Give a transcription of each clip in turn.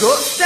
goes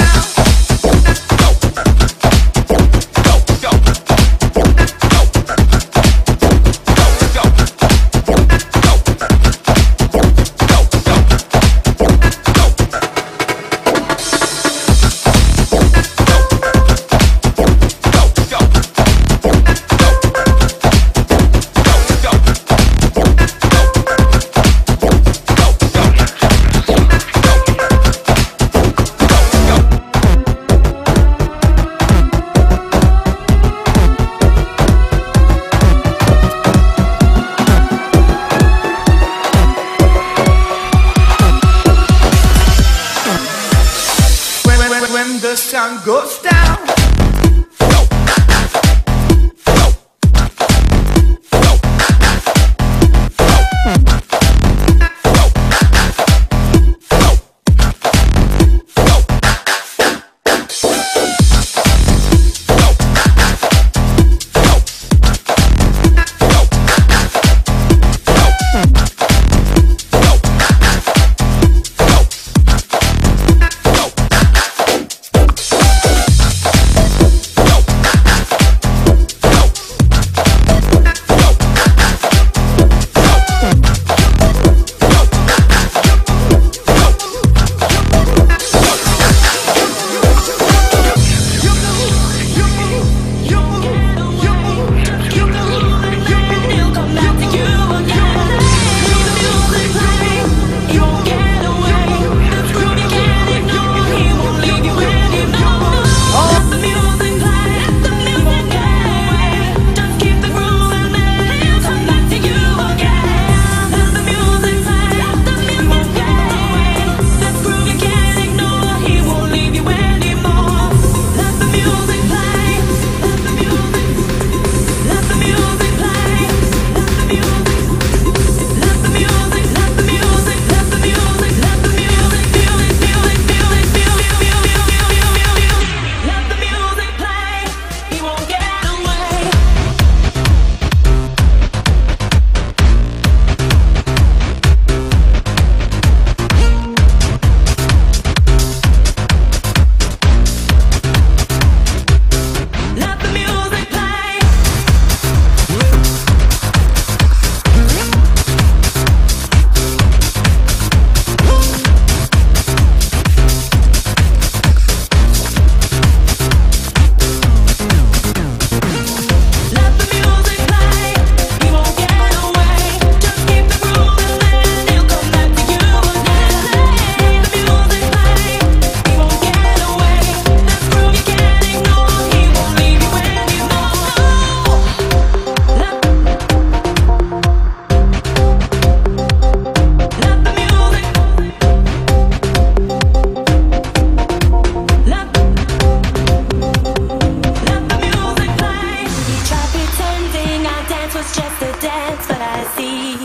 When, the sun goes down. see.